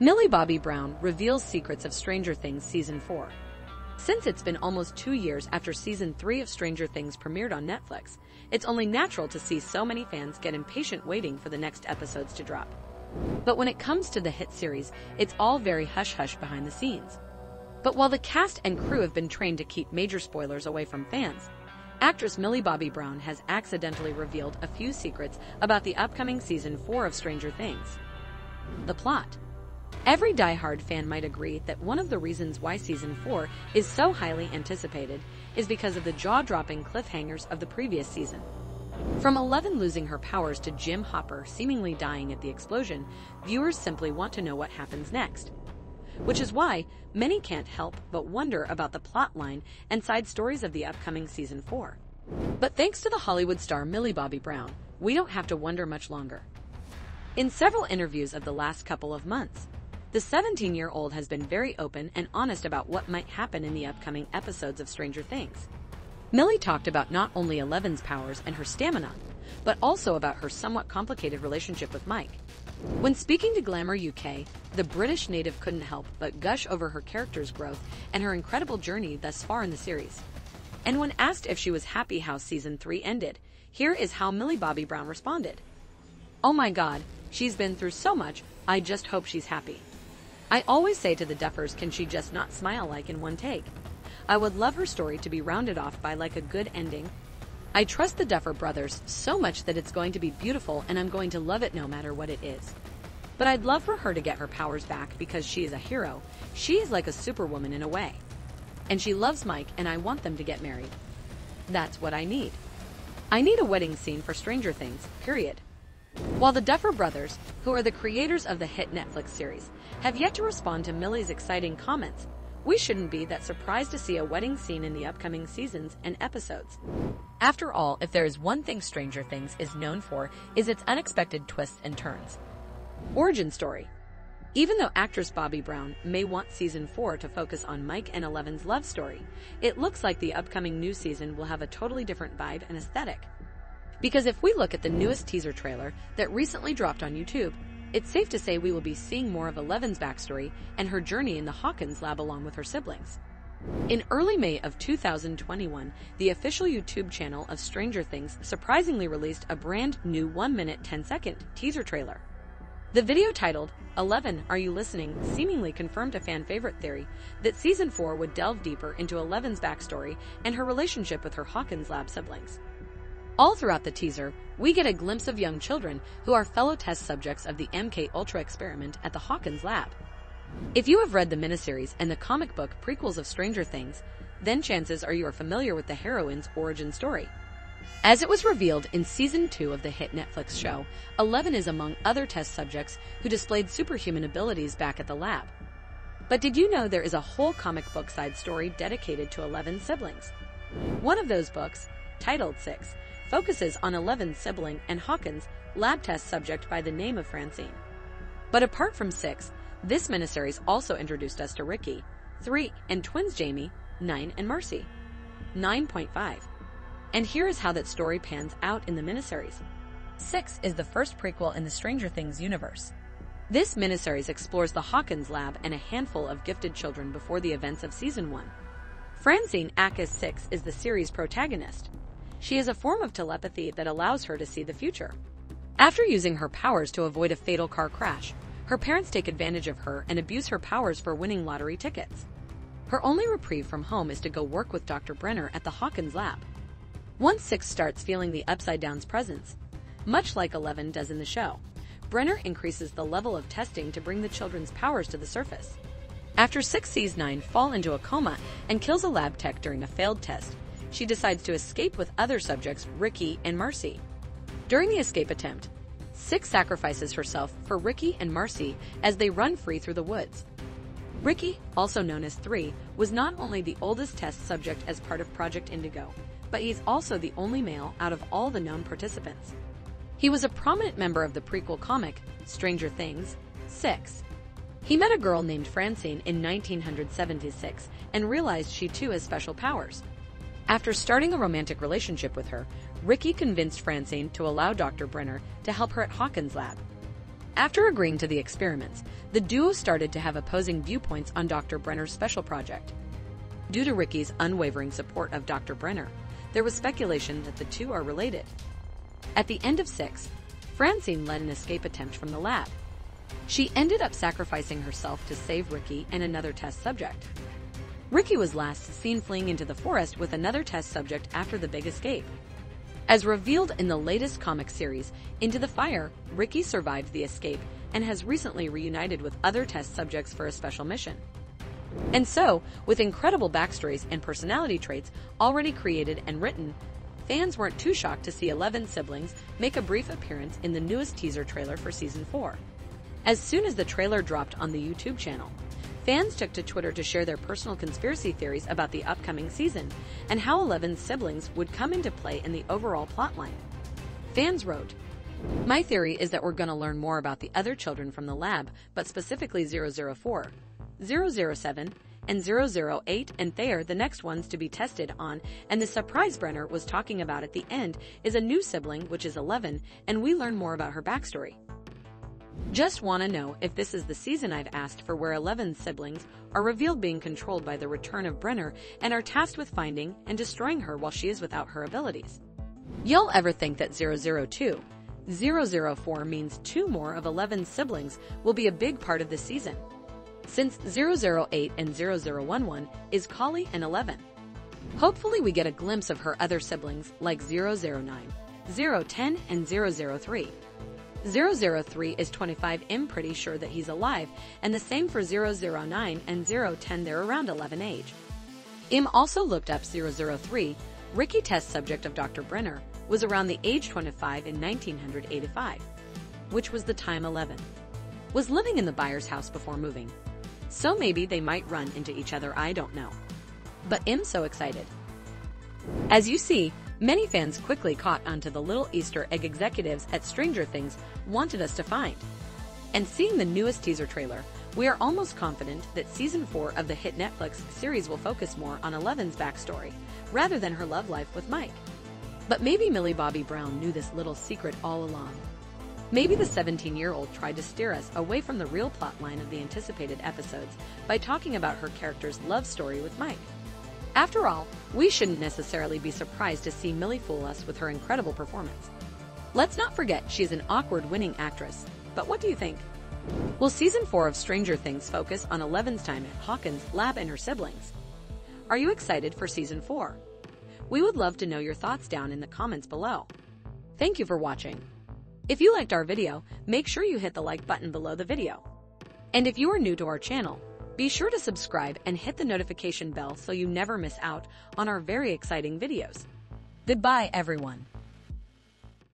Millie Bobby Brown reveals secrets of Stranger Things Season 4. Since it's been almost two years after Season 3 of Stranger Things premiered on Netflix, it's only natural to see so many fans get impatient waiting for the next episodes to drop. But when it comes to the hit series, it's all very hush-hush behind the scenes. But while the cast and crew have been trained to keep major spoilers away from fans, actress Millie Bobby Brown has accidentally revealed a few secrets about the upcoming Season 4 of Stranger Things. The plot. Every die-hard fan might agree that one of the reasons why Season 4 is so highly anticipated is because of the jaw-dropping cliffhangers of the previous season. From Eleven losing her powers to Jim Hopper seemingly dying at the explosion, viewers simply want to know what happens next. Which is why many can't help but wonder about the plotline and side stories of the upcoming Season 4. But thanks to the Hollywood star Millie Bobby Brown, we don't have to wonder much longer. In several interviews of the last couple of months, the 17 year old has been very open and honest about what might happen in the upcoming episodes of Stranger Things. Millie talked about not only Eleven's powers and her stamina, but also about her somewhat complicated relationship with Mike. When speaking to Glamour UK, the British native couldn't help but gush over her character's growth and her incredible journey thus far in the series. And when asked if she was happy how season 3 ended, here is how Millie Bobby Brown responded. Oh my god, she's been through so much, I just hope she's happy. I always say to the Duffers, can she just not smile like in one take? I would love her story to be rounded off by like a good ending. I trust the Duffer brothers so much that it's going to be beautiful and I'm going to love it no matter what it is. But I'd love for her to get her powers back because she is a hero. She is like a superwoman in a way. And she loves Mike and I want them to get married. That's what I need. I need a wedding scene for Stranger Things, period. While the Duffer brothers, who are the creators of the hit Netflix series, have yet to respond to Millie's exciting comments, we shouldn't be that surprised to see a wedding scene in the upcoming seasons and episodes. After all, if there is one thing Stranger Things is known for, is its unexpected twists and turns. Origin story. Even though actress Bobby Brown may want season 4 to focus on Mike and Eleven's love story, it looks like the upcoming new season will have a totally different vibe and aesthetic. Because if we look at the newest teaser trailer that recently dropped on YouTube, it's safe to say we will be seeing more of Eleven's backstory and her journey in the Hawkins lab along with her siblings. In early May of 2021, the official YouTube channel of Stranger Things surprisingly released a brand new 1 minute 10 second teaser trailer. The video titled, Eleven, Are You Listening? seemingly confirmed a fan favorite theory that season 4 would delve deeper into Eleven's backstory and her relationship with her Hawkins lab siblings. All throughout the teaser, we get a glimpse of young children who are fellow test subjects of the MK Ultra experiment at the Hawkins lab. If you have read the miniseries and the comic book prequels of Stranger Things, then chances are you are familiar with the heroine's origin story. As it was revealed in season 2 of the hit Netflix show, Eleven is among other test subjects who displayed superhuman abilities back at the lab. But did you know there is a whole comic book side story dedicated to Eleven's siblings? One of those books, titled Six, focuses on Eleven's sibling and Hawkins' lab test subject by the name of Francine. But apart from Six, this miniseries also introduced us to Ricky, 3, and twins Jamie, 9, and Marcy, 9.5. And here is how that story pans out in the miniseries. 6 is the first prequel in the Stranger Things universe. This miniseries explores the Hawkins lab and a handful of gifted children before the events of season 1. Francine Akis 6 is the series protagonist, she has a form of telepathy that allows her to see the future. After using her powers to avoid a fatal car crash, her parents take advantage of her and abuse her powers for winning lottery tickets. Her only reprieve from home is to go work with Dr. Brenner at the Hawkins lab. Once Six starts feeling the Upside Down's presence, much like Eleven does in the show, Brenner increases the level of testing to bring the children's powers to the surface. After Six sees Nine fall into a coma and kills a lab tech during a failed test, she decides to escape with other subjects, Ricky and Marcy. During the escape attempt, Six sacrifices herself for Ricky and Marcy as they run free through the woods. Ricky, also known as Three, was not only the oldest test subject as part of Project Indigo, but he's also the only male out of all the known participants. He was a prominent member of the prequel comic, Stranger Things, 6. He met a girl named Francine in 1976 and realized she too has special powers. After starting a romantic relationship with her, Ricky convinced Francine to allow Dr. Brenner to help her at Hawkins' lab. After agreeing to the experiments, the duo started to have opposing viewpoints on Dr. Brenner's special project. Due to Ricky's unwavering support of Dr. Brenner, there was speculation that the two are related. At the end of six, Francine led an escape attempt from the lab. She ended up sacrificing herself to save Ricky and another test subject. Ricky was last seen fleeing into the forest with another test subject after the big escape. As revealed in the latest comic series, Into the Fire, Ricky survived the escape and has recently reunited with other test subjects for a special mission. And so, with incredible backstories and personality traits already created and written, fans weren't too shocked to see 11 siblings make a brief appearance in the newest teaser trailer for season 4. As soon as the trailer dropped on the YouTube channel, fans took to Twitter to share their personal conspiracy theories about the upcoming season and how 11's siblings would come into play in the overall plotline. Fans wrote, My theory is that we're going to learn more about the other children from the lab, but specifically 004, 007, and 008 and Thayer, the next ones to be tested on, and the surprise Brenner was talking about at the end is a new sibling, which is 11, and we learn more about her backstory. Just want to know if this is the season I've asked for where 11 siblings are revealed being controlled by the return of Brenner and are tasked with finding and destroying her while she is without her abilities. You'll ever think that 002, 004 means two more of 11 siblings will be a big part of this season since 008 and 0011 is Kali and 11. Hopefully we get a glimpse of her other siblings like 009, 010, and 003. 003 is 25 I'm pretty sure that he's alive, and the same for 009 and 010 they're around 11 age. Im also looked up 003, Ricky test subject of Dr. Brenner, was around the age 25 in 1985, which was the time 11. Was living in the Byers' house before moving, so maybe they might run into each other, I don't know. But I'm so excited. As you see, many fans quickly caught onto the little Easter egg executives at Stranger Things wanted us to find. And seeing the newest teaser trailer, we are almost confident that season 4 of the hit Netflix series will focus more on Eleven's backstory, rather than her love life with Mike. But maybe Millie Bobby Brown knew this little secret all along. Maybe the 17 year old tried to steer us away from the real plotline of the anticipated episodes by talking about her character's love story with Mike. After all, we shouldn't necessarily be surprised to see Millie fool us with her incredible performance. Let's not forget she's an awkward winning actress. But what do you think? Will season 4 of Stranger Things focus on Eleven's time at Hawkins' lab and her siblings? Are you excited for season 4? We would love to know your thoughts down in the comments below. Thank you for watching. If you liked our video, make sure you hit the like button below the video. And if you are new to our channel, be sure to subscribe and hit the notification bell so you never miss out on our very exciting videos. Goodbye, everyone.